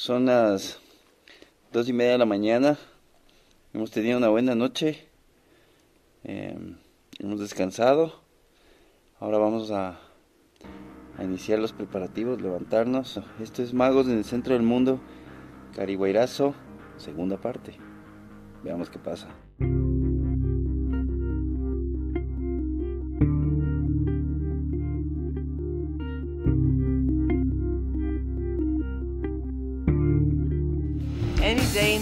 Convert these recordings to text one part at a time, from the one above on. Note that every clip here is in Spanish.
Son las dos y media de la mañana. Hemos tenido una buena noche. Em, hemos descansado. Ahora vamos a, a, iniciar los preparativos, levantarnos. Esto es Magos en el centro del mundo. Cariguairazo, segunda parte. Veamos qué pasa.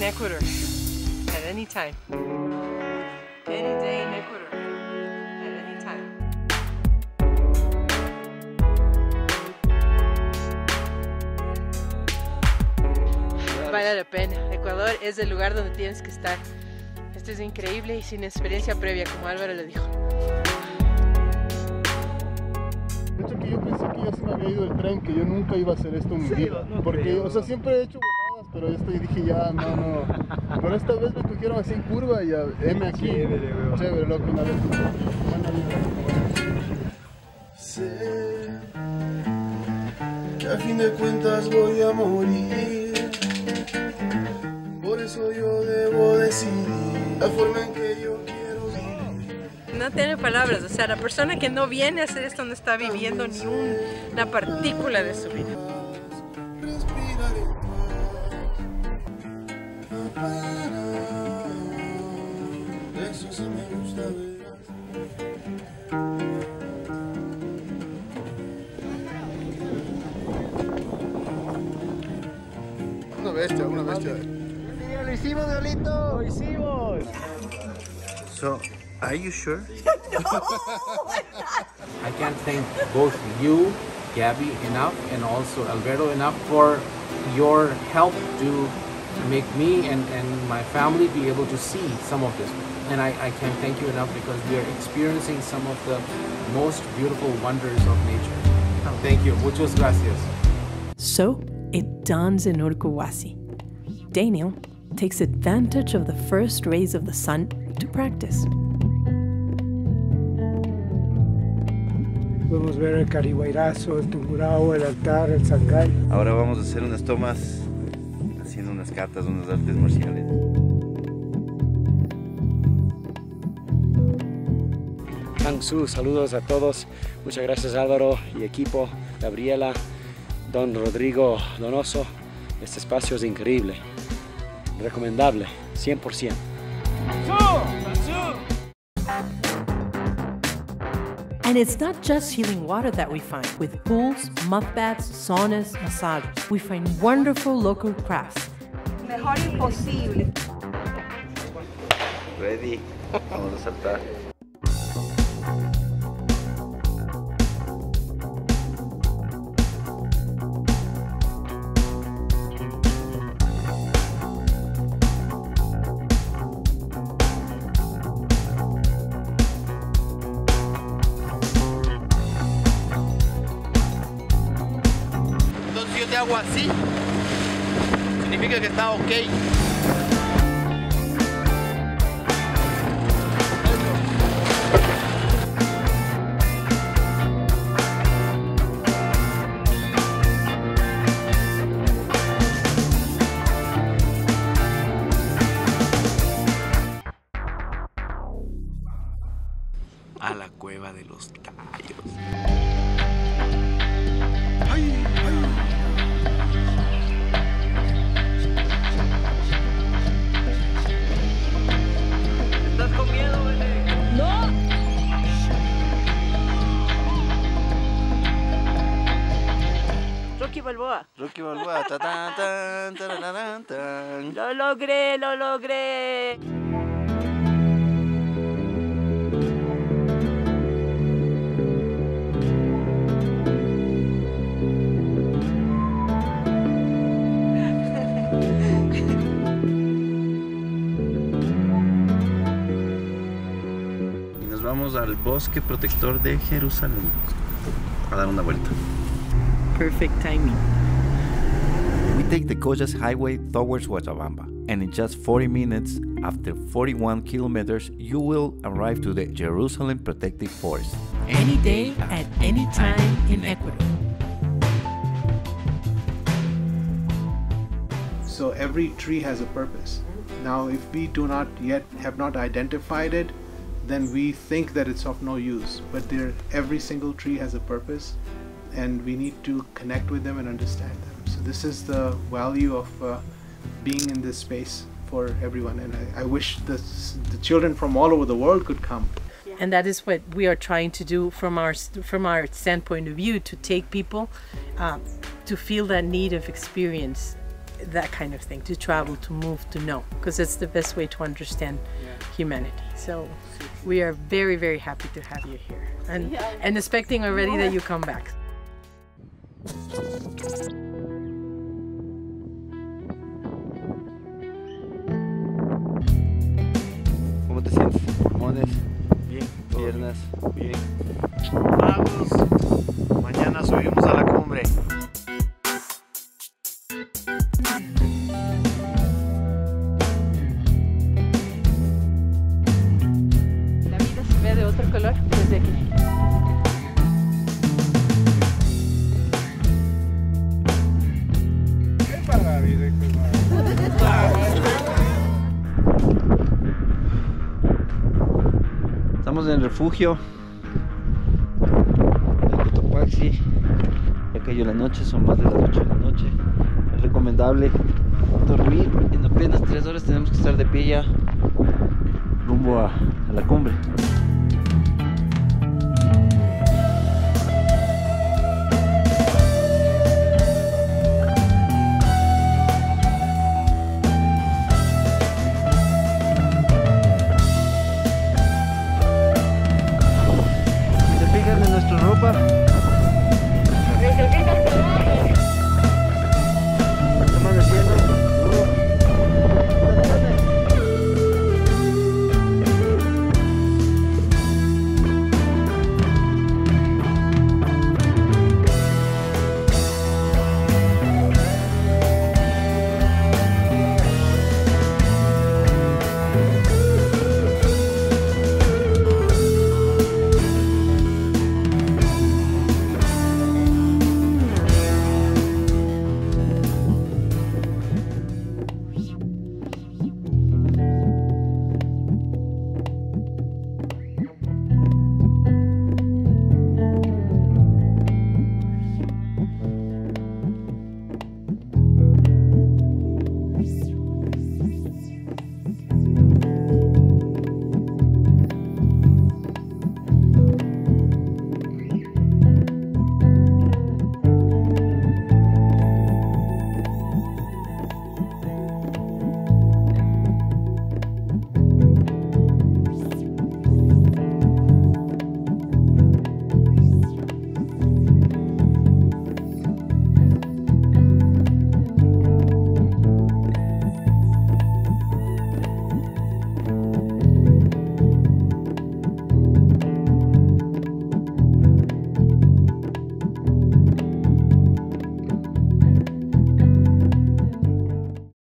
Ecuador, at any time. Any day in Ecuador, at any time. Vale la pena. Ecuador es el lugar donde tienes que estar. Esto es increíble y sin experiencia previa, como Álvaro le dijo. De hecho que yo pensé que ya se me había ido el tren, que yo nunca iba a hacer esto en mi vida. porque, o sea, siempre he hecho pero esto y dije ya, no, no. Pero esta vez me cogieron así en curva y a M aquí. Chévere, Chévere loco, una vez. Sé que a fin de cuentas voy a morir. Por eso yo debo decidir la forma en que yo quiero vivir. No tiene palabras, o sea, la persona que no viene a hacer esto no está viviendo ni un- una partícula de su vida. Una bestia, una bestia. Eh. Lo hicimos, Diolito. Lo hicimos. So, are you sure? I can't thank both you, Gabby, enough, and also Alberto enough for your help to make me and, and my family be able to see some of this. And I, I can't thank you enough because we are experiencing some of the most beautiful wonders of nature. Thank you. Muchas gracias. So it dawns in Urkuwasi. Daniel takes advantage of the first rays of the sun to practice. Podemos ver el carihuairazo, el tumburao, el altar, el sangay. Ahora vamos a hacer unas tomas haciendo unas catas, unas artes marciales. Hangsu, saludos a todos. Muchas gracias Álvaro y equipo, Gabriela, Don Rodrigo Donoso. Este espacio es increíble, recomendable, 100%. And it's not just healing water that we find. With pools, mud baths, saunas, massages, we find wonderful local crafts. Mejor imposible. Ready. Vamos a saltar. Así, significa que está ok. Rocky Balboa. Rocky Balboa. ta, tan, tan, tan. Lo logré, lo logré. Y nos vamos al bosque protector de Jerusalén a dar una vuelta. Perfect timing. We take the Cojas Highway towards Guayabamba, and in just 40 minutes, after 41 kilometers, you will arrive to the Jerusalem Protective Forest. Any day, at any time in Ecuador. So every tree has a purpose. Now, if we do not yet have not identified it, then we think that it's of no use. But there, every single tree has a purpose, and we need to connect with them and understand them. So this is the value of uh, being in this space for everyone. And I, I wish the, the children from all over the world could come. and that is what we are trying to do from our from our standpoint of view to take people uh, to feel that need of experience that kind of thing to travel to move to know because it's the best way to understand humanity so we are very very happy to have you here and and expecting already that you come back ¿Cómo te sientes? Pulmones, Bien, piernas. bien. Vamos. Mañana subimos a la cumbre. la vida se ve de otro color desde aquí Estamos en el refugio del Cotopaxi. Ya cayó la noche, son más de las 8 de la noche. Es recomendable dormir. En apenas 3 horas tenemos que estar de pie ya rumbo a la cumbre. suruba.